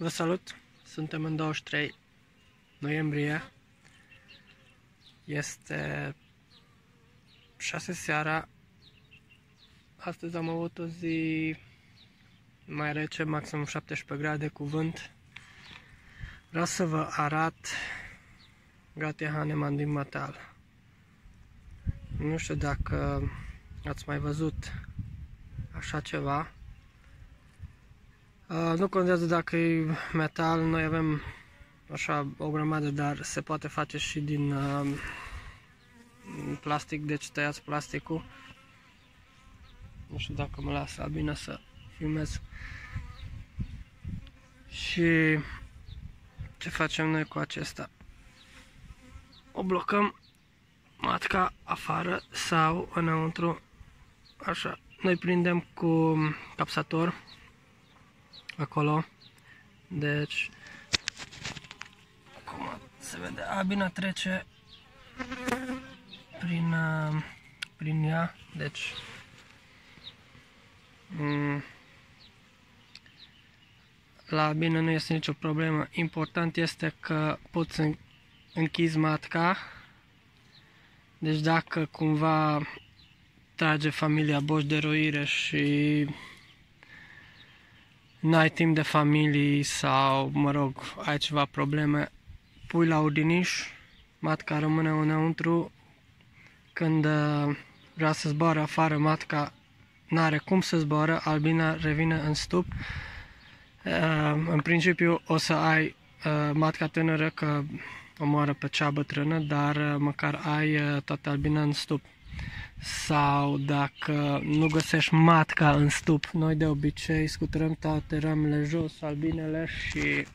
Vă salut! Suntem în 23 noiembrie. Este 6 seara. Astăzi am avut o zi mai rece, maxim 17 grade cu vânt. Vreau să vă arat Gatia Haneman din metal. Nu știu dacă ați mai văzut așa ceva. Uh, nu contează dacă e metal, noi avem așa o grămadă, dar se poate face și din uh, plastic, deci tăiați plasticul. Nu știu dacă mă lasă bine să filmez. Și ce facem noi cu acesta? O blocăm matca afară sau înăuntru, așa. Noi prindem cu capsator acolo. Deci, cum se vede, abina trece prin, uh, prin ea, deci mm, la abină nu este nicio problemă. Important este că poți închizi matca, deci dacă cumva trage familia boș de roire și n-ai timp de familie sau, mă rog, ai ceva probleme, pui la udiniș, matca rămâne înăuntru, când uh, vrea să zboare afară, matca n-are cum să zboară, albina revine în stup. Uh, în principiu o să ai uh, matca tânără că omoară pe cea bătrână, dar măcar ai toată albina în stup sau dacă nu găsești matca în stup, noi de obicei scuturăm toate ramele jos, albinele și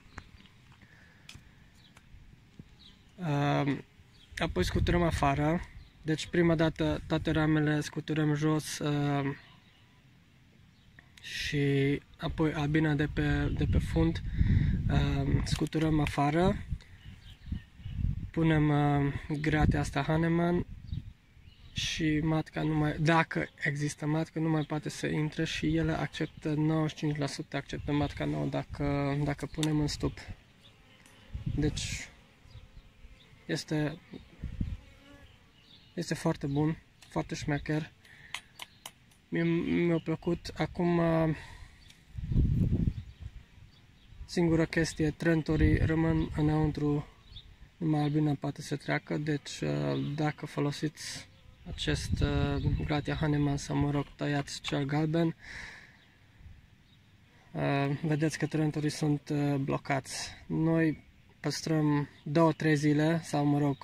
uh, apoi scuturăm afară. Deci prima dată toate ramele scuturăm jos uh, și apoi albina de pe, de pe fund uh, scuturăm afară. Punem uh, gratea asta Haneman și matca nu mai, dacă există matca, nu mai poate să intre și ele acceptă 95% acceptă matca nouă dacă, dacă punem în stup. Deci este este foarte bun, foarte șmecher. Mi-a plăcut. Acum singura chestie, trentorii rămân înăuntru numai albina poate să treacă, deci dacă folosiți acest uh, Gratia Haneman sau mă rog tăiați cel galben. Uh, vedeți că trenturii sunt uh, blocați. Noi păstrăm 2-3 zile sau mă rog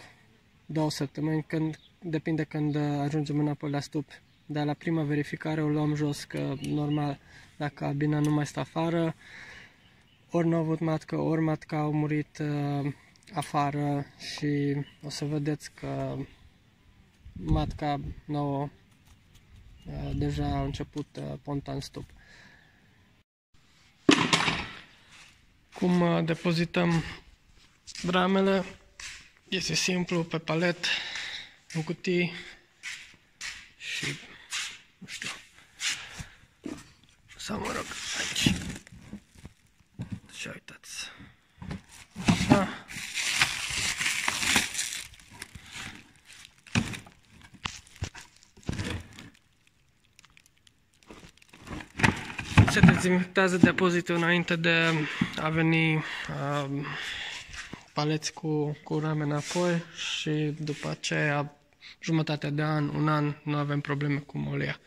2 săptămâni, când, depinde când uh, ajungem înapoi la stup. Dar la prima verificare o luăm jos, că normal dacă albina nu mai stă afară, ori nu a avut matcă, ori matca a murit uh, afară și o să vedeți că matca nouă uh, deja a început uh, ponta în stup. Cum uh, depozităm bramele? Este simplu, pe palet, în cutii și, nu știu, sau mă rog, aici. Și uitați. Așa. Se dezinfectează depozitul înainte de a veni uh, paleți cu, cu rame înapoi și după aceea jumătate de an, un an, nu avem probleme cu molia.